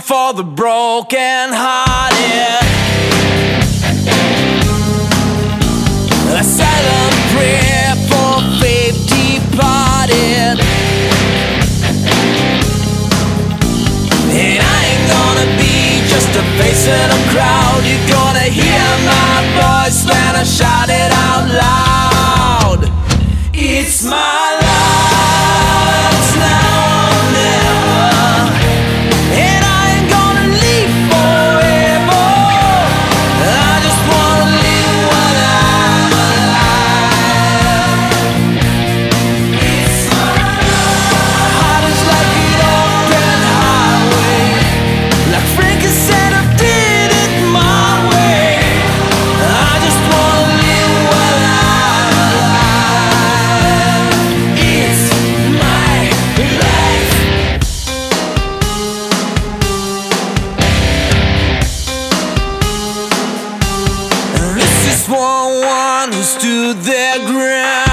the broken hearted. A silent prayer for faith departed. And I ain't gonna be just a face in a crowd. You're gonna hear my voice when I shout it Stood their ground.